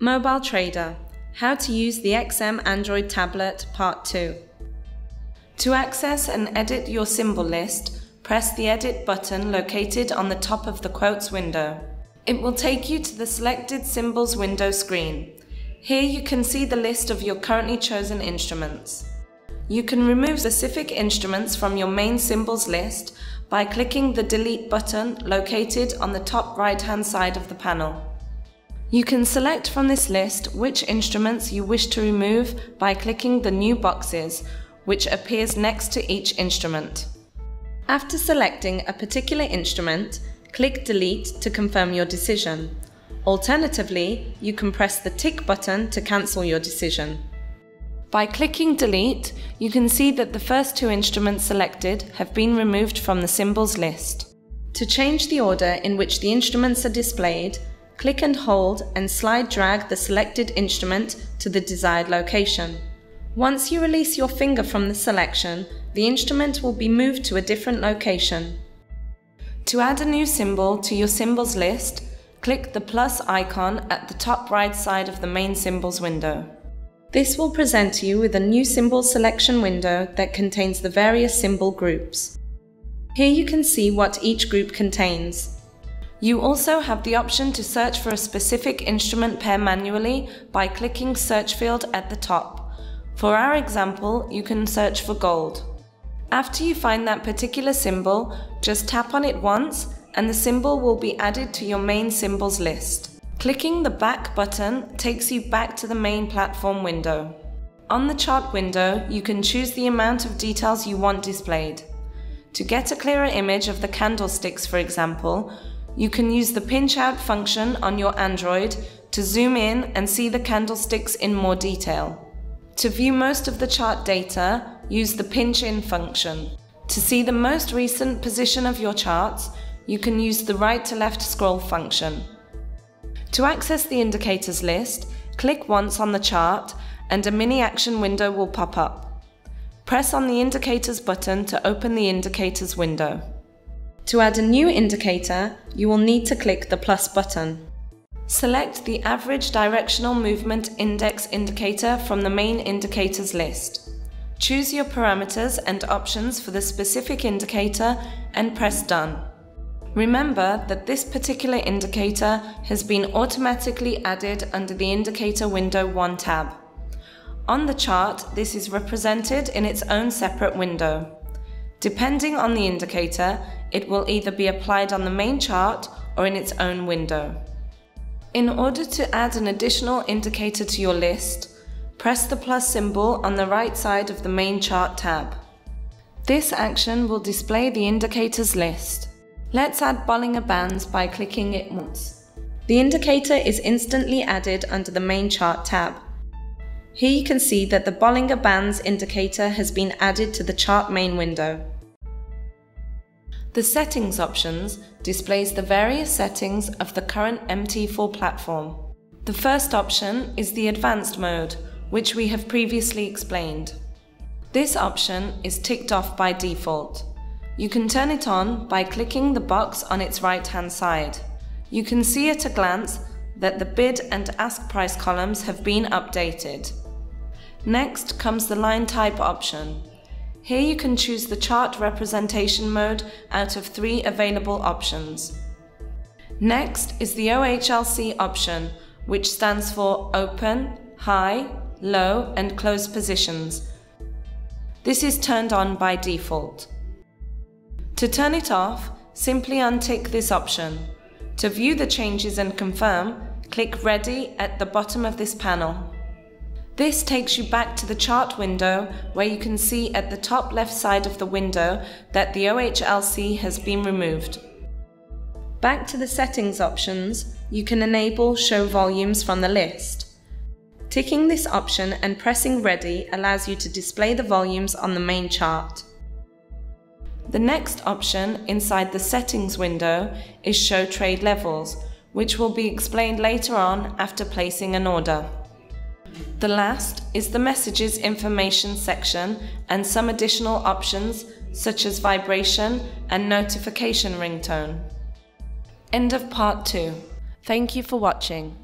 Mobile Trader How to use the XM Android tablet Part 2. To access and edit your symbol list, press the Edit button located on the top of the Quotes window. It will take you to the selected symbols window screen. Here you can see the list of your currently chosen instruments. You can remove specific instruments from your main symbols list by clicking the Delete button located on the top right hand side of the panel. You can select from this list which instruments you wish to remove by clicking the New Boxes, which appears next to each instrument. After selecting a particular instrument, click Delete to confirm your decision. Alternatively, you can press the tick button to cancel your decision. By clicking Delete, you can see that the first two instruments selected have been removed from the symbols list. To change the order in which the instruments are displayed, click and hold and slide drag the selected instrument to the desired location. Once you release your finger from the selection, the instrument will be moved to a different location. To add a new symbol to your symbols list, click the plus icon at the top right side of the main symbols window. This will present you with a new symbol selection window that contains the various symbol groups. Here you can see what each group contains. You also have the option to search for a specific instrument pair manually by clicking search field at the top. For our example, you can search for gold. After you find that particular symbol, just tap on it once and the symbol will be added to your main symbols list. Clicking the back button takes you back to the main platform window. On the chart window, you can choose the amount of details you want displayed. To get a clearer image of the candlesticks, for example, you can use the pinch out function on your Android to zoom in and see the candlesticks in more detail. To view most of the chart data, use the pinch in function. To see the most recent position of your charts, you can use the right to left scroll function. To access the indicators list, click once on the chart and a mini action window will pop up. Press on the indicators button to open the indicators window. To add a new indicator, you will need to click the plus button. Select the average directional movement index indicator from the main indicators list. Choose your parameters and options for the specific indicator and press done. Remember that this particular indicator has been automatically added under the Indicator Window 1 tab. On the chart, this is represented in its own separate window. Depending on the indicator, it will either be applied on the main chart or in its own window. In order to add an additional indicator to your list, press the plus symbol on the right side of the main chart tab. This action will display the indicators list. Let's add Bollinger Bands by clicking it once. The indicator is instantly added under the main chart tab. Here you can see that the Bollinger Bands indicator has been added to the chart main window. The Settings options displays the various settings of the current MT4 platform. The first option is the Advanced mode, which we have previously explained. This option is ticked off by default. You can turn it on by clicking the box on its right hand side. You can see at a glance that the bid and ask price columns have been updated. Next comes the line type option. Here you can choose the chart representation mode out of three available options. Next is the OHLC option, which stands for Open, High, Low and Close Positions. This is turned on by default. To turn it off, simply untick this option. To view the changes and confirm, click Ready at the bottom of this panel. This takes you back to the chart window where you can see at the top left side of the window that the OHLC has been removed. Back to the settings options, you can enable show volumes from the list. Ticking this option and pressing ready allows you to display the volumes on the main chart. The next option inside the settings window is show trade levels, which will be explained later on after placing an order. The last is the messages information section and some additional options such as vibration and notification ringtone. End of part 2. Thank you for watching.